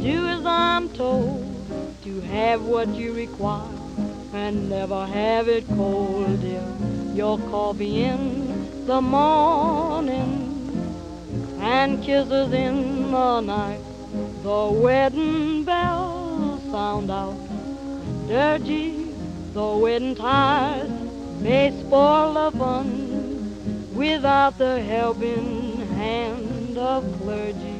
do as I'm told, to have what you require and never have it cold, dear. Your coffee in the morning and kisses in the night. The wedding bells sound out dirty. The wedding ties may spoil the fun without the helping hand of clergy.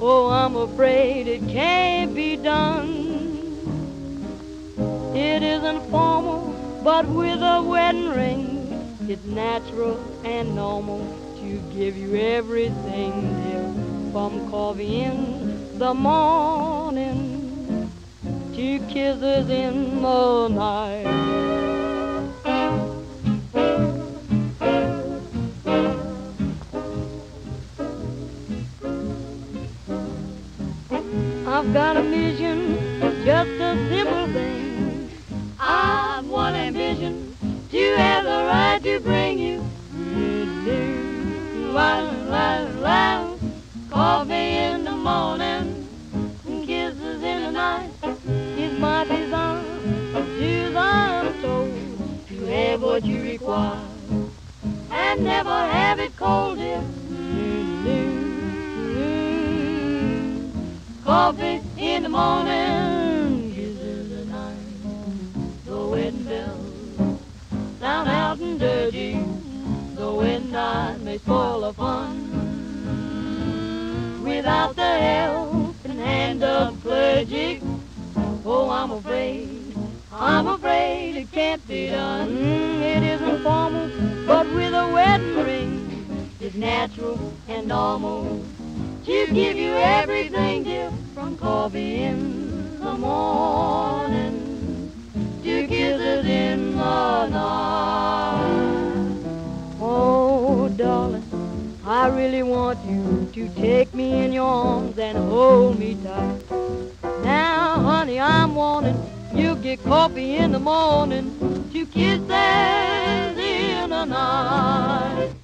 Oh, I'm afraid it can't be done. It isn't formal, but with a wedding ring, it's natural and normal to give you everything, dear, from coffee in the morning to kisses in the night. I've got a mission, just a simple thing. I've one ambition to have the right to bring you la, la, la, coffee in the morning, kisses in the night. is my desire, to I'm told, to have what you require, and never have it cold, dear. Coffee in the morning, kisses at night. The wedding bells sound out and dirty. The wedding night may spoil the fun. Without the helping hand of clergy, oh, I'm afraid, I'm afraid it can't be done. It isn't formal, but with a wedding ring, it's natural and normal to give you everything, dear, coffee in the morning to kisses in the night. Oh, darling, I really want you to take me in your arms and hold me tight. Now, honey, I'm wanting you get coffee in the morning to kiss kisses in the night.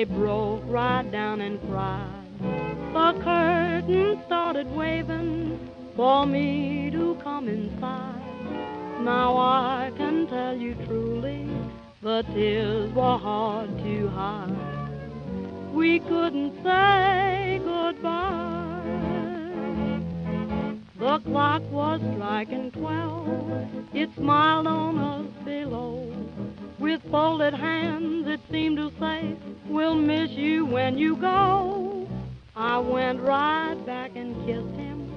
They broke right down and cried. The curtain started waving for me to come inside. Now I can tell you truly, the tears were hard to hide. We couldn't say goodbye. The clock was striking twelve. It smiled on us below. With folded hands, it seemed to say, We'll miss you when you go. I went right back and kissed him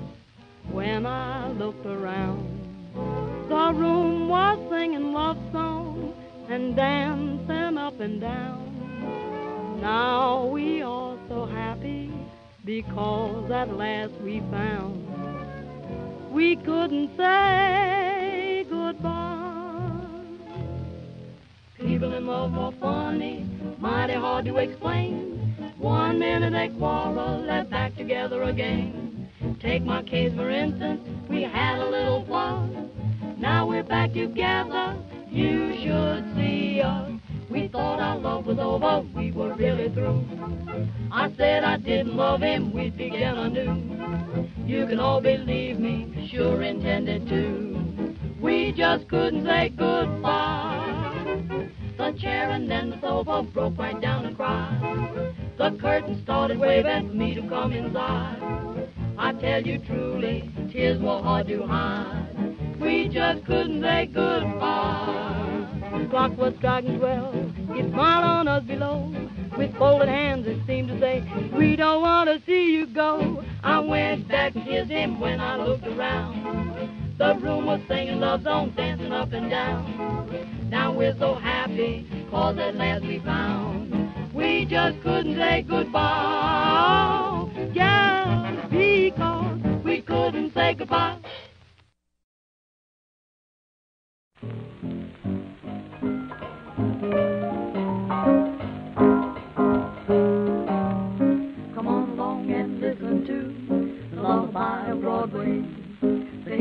when I looked around. The room was singing love songs and dancing up and down. Now we are so happy because at last we found we couldn't say goodbye. People in love are funny, mighty hard to explain. One minute they quarrel, they're back together again. Take my case for instance, we had a little fun. Now we're back together, you should see us. We thought our love was over, we were really through. I said I didn't love him, we'd begin anew. You can all believe me, sure intended to. We We just couldn't say goodbye. The chair and then the sofa broke right down and cried. The curtain started waving for me to come inside. I tell you truly, tears were hard to hide. We just couldn't say goodbye. Clock was striking twelve. It smiled on us below. With folded hands, it seemed to say, We don't want to see you go. I went back to kiss him when I looked around. The room was singing love songs, dancing up and down. Now we're so happy, cause at last we found. We just couldn't say goodbye. Yeah, because we couldn't say goodbye.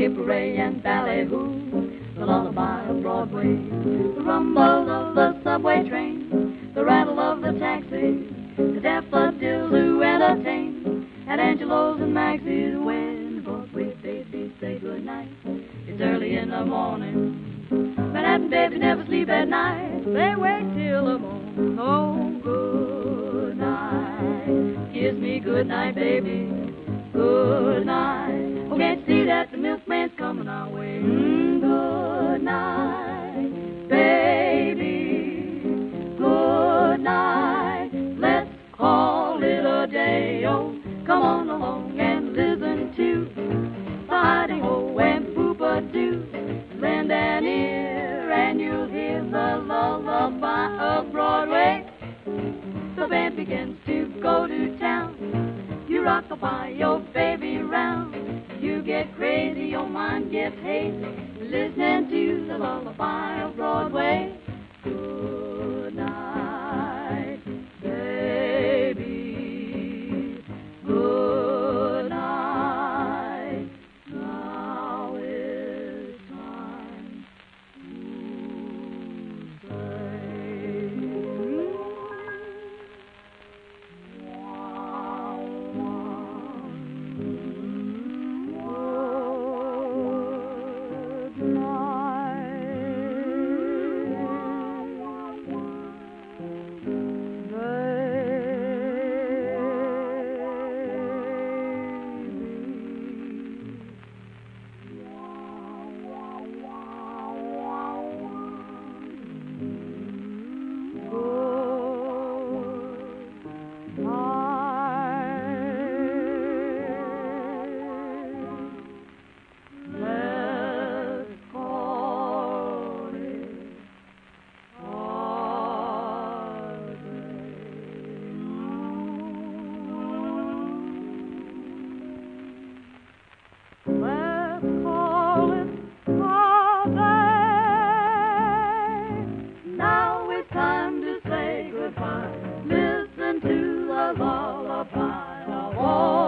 Hip and ballyhoo, the lullaby of Broadway, the rumble of the subway train, the rattle of the taxi, the daffodils who entertain at Angelo's and Maxie's when Broadway babies say goodnight. It's early in the morning. Manhattan babies never sleep at night. They wait till the morning. Oh, good night. Kiss me good night, baby. Good night. Oh, can't see that the milkman's coming our way? Mm, lullaby of old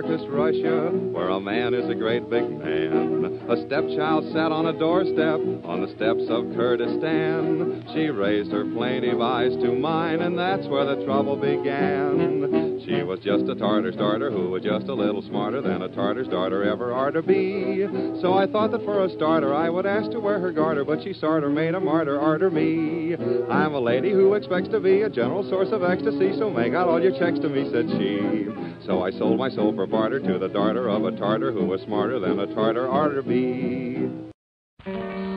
darkest Russia, where a man is a great big man. A stepchild sat on a doorstep on the steps of Kurdistan. She raised her plaintive eyes to mine, and that's where the trouble began. She was just a Tartar starter who was just a little smarter than a Tartar starter ever are to be. So I thought that for a starter I would ask to wear her garter, but she sorter made a martyr arter me. I'm a lady who expects to be a general source of ecstasy, so make out all your checks to me, said she. So I sold my soul for barter to the darter of a Tartar who was smarter than a Tartar to be.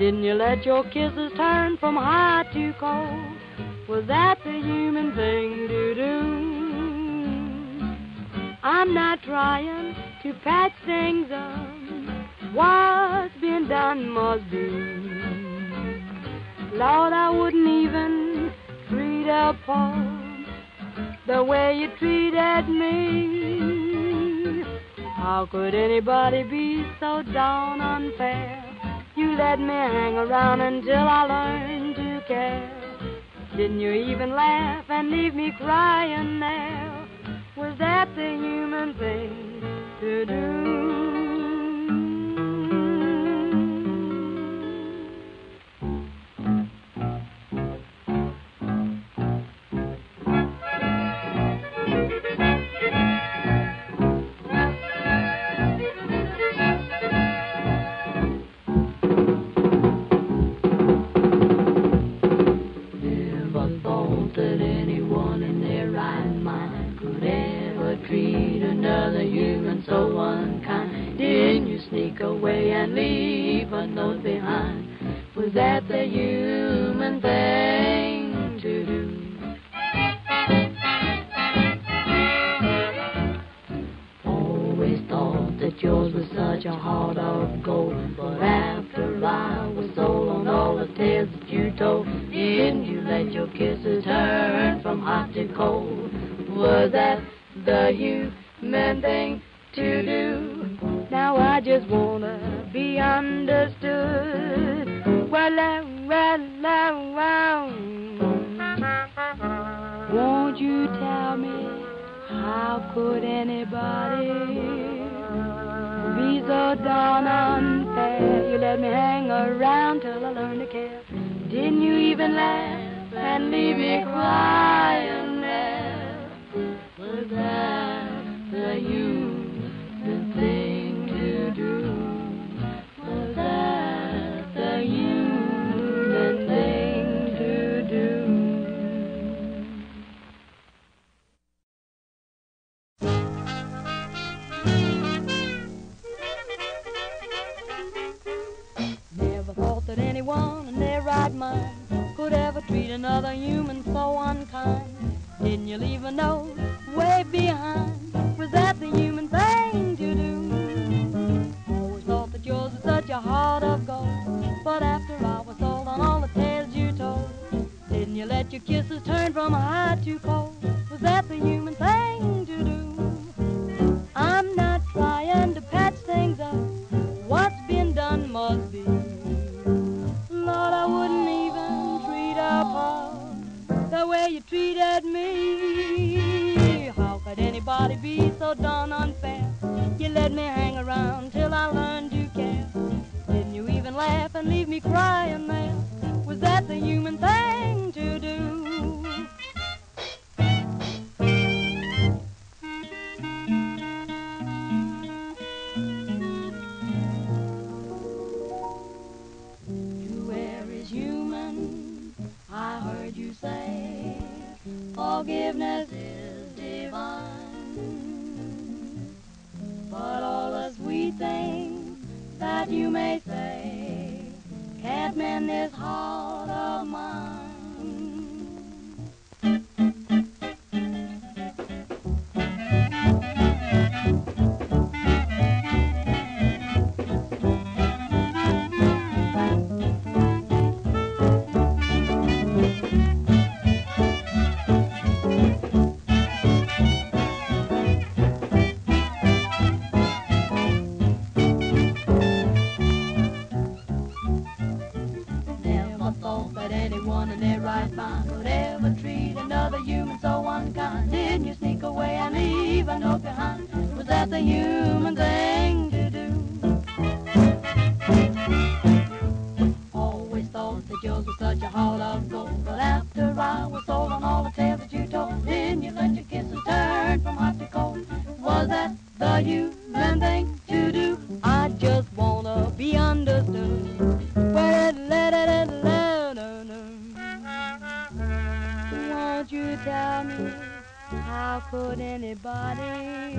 Didn't you let your kisses turn from hot to cold? Was that the human thing to do? I'm not trying to patch things up. What's been done must be. Lord, I wouldn't even treat a poor the way you treated me. How could anybody be so darn unfair? You let me hang around until I learned to care. Didn't you even laugh and leave me crying there? Was that the human thing to do? Could anybody be so darn unfair? You let me hang around till I learned to care. Didn't you even laugh and leave me crying there? Was that the human could ever treat another human so unkind. Didn't you leave a note way behind? Was that the human thing to do? Always thought that yours was such a heart of gold. But after I was sold on all the tales you told, didn't you let your kisses turn from hot to cold? Was that the human may say, Cadman is hard of mine." that the human thing to do? I just wanna be understood. Well, let it alone. Won't you tell me how could anybody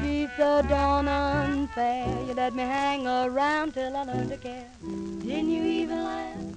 be so darn unfair? You let me hang around till I learned to care. Didn't you even laugh?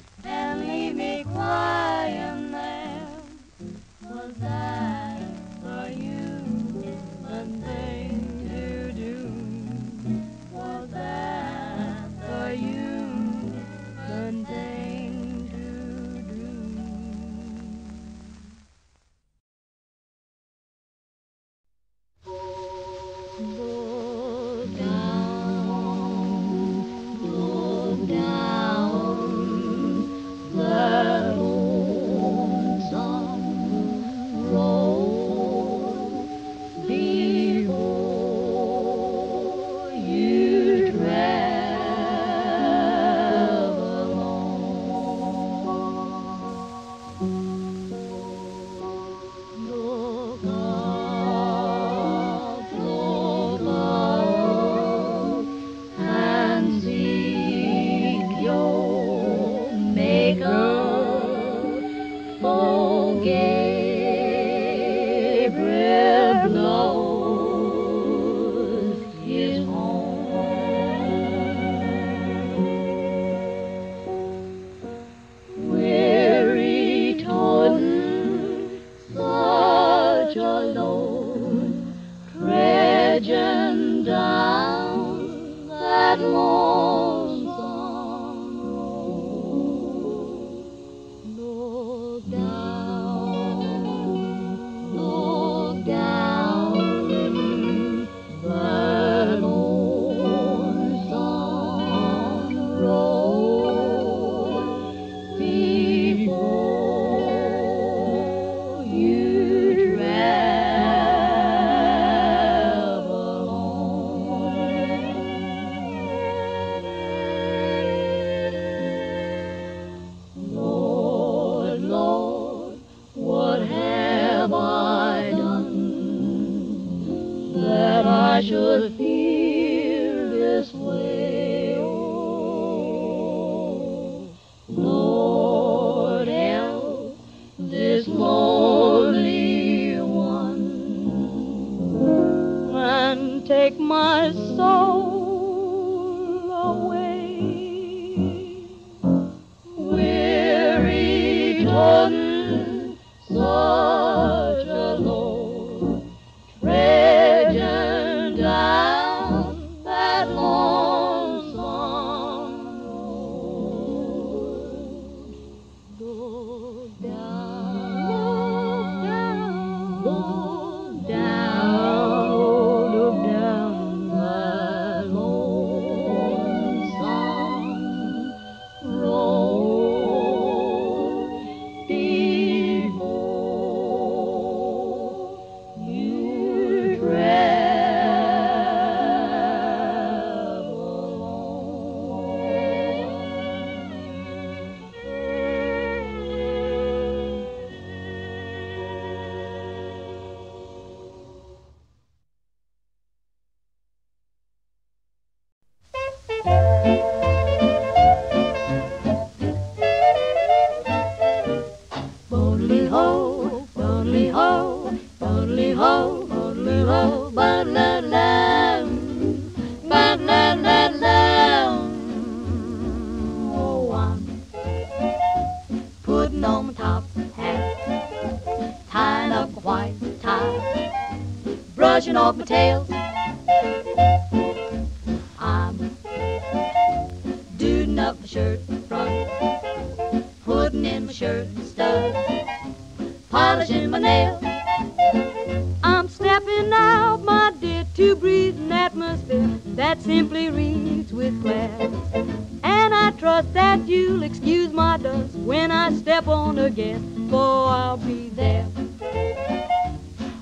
On again, for I'll be there.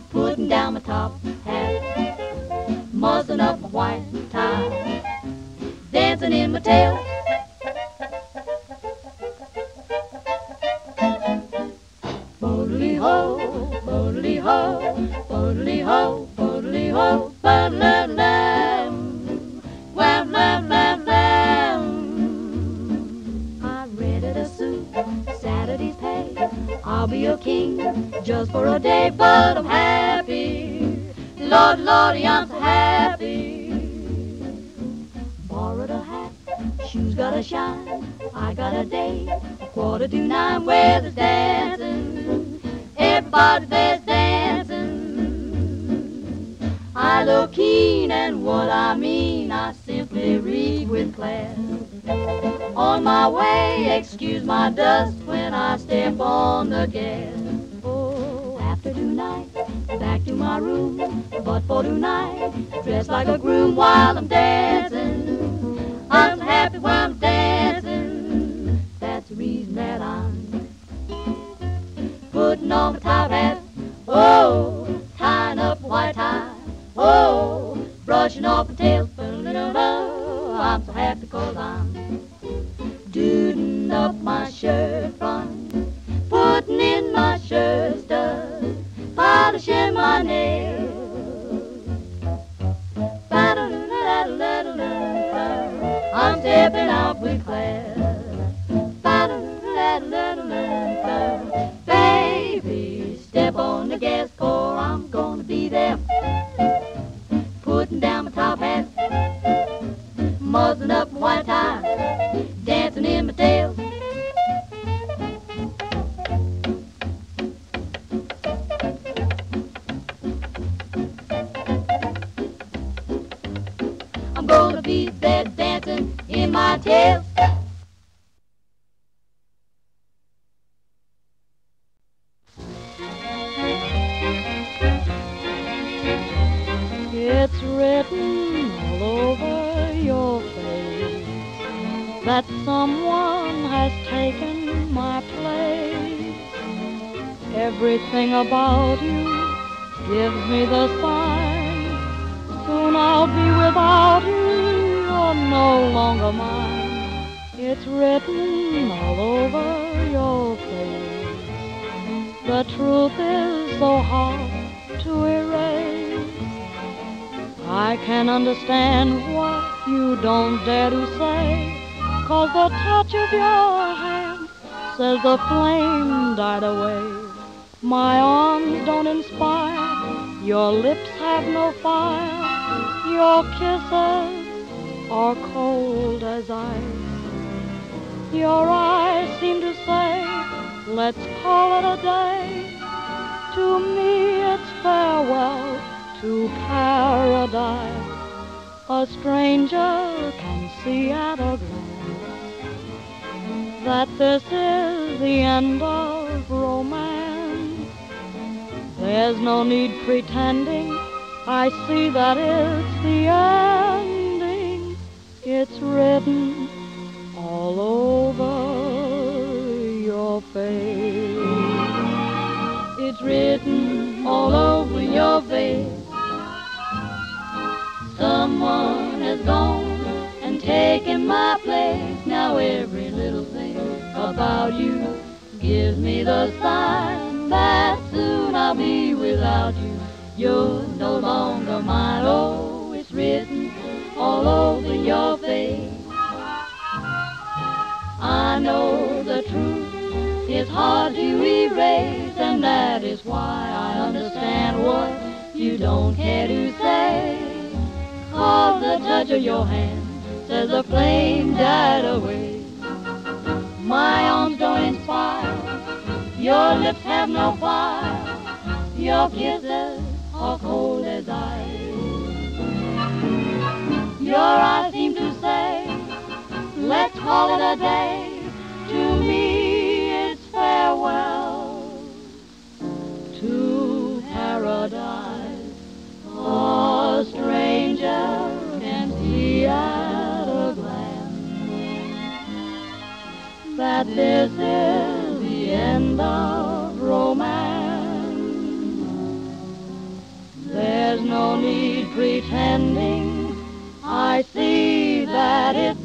Putting down my top hat, muzzling up my white tie, dancing in my tail. Bodily ho, bodily ho, bodily ho, bodily ho, ba la just for a day, but I'm happy. Lord, Lordy, I'm so happy. Borrowed a hat, shoes gotta shine. I got a date, quarter to nine, where there's dancing. Everybody there's dancing. I look keen, and what I mean, I simply read with class. On my way, excuse my dust when I step on the gas. Tonight, back to my room. But for tonight, dressed like a groom while I'm dancing. I'm happy while I'm dancing. That's the reason that I'm putting on my top hat. Oh, tying up white tie. Oh, brushing off my tail. I'm stepping out with. Ba-da-da-da-da-da-da. Baby, step on the gas, for I'm gonna be there. Putting down my top hat, muzzling so hard to erase. I can understand what you don't dare to say. Cause the touch of your hand says the flame died away. My arms don't inspire, your lips have no fire. Your kisses are cold as ice. Your eyes seem to say, let's call it a day. To me it's farewell to paradise. A stranger can see at a glance that this is the end of romance. There's no need pretending. I see that it's the ending. It's written all over your face. It's written all over your face. Someone has gone and taken my place. Now every little thing about you gives me the sign that soon I'll be without you. You're no longer mine. Oh, it's written all over your face. I know the truth is hard to erase, and that is why I understand what you don't care to say. Cause the touch of your hand says the flame died away. My arms don't inspire, your lips have no fire, your kisses are cold as ice. Your eyes seem to say, let's call it a day. This is the end of romance. There's no need pretending. I see that it's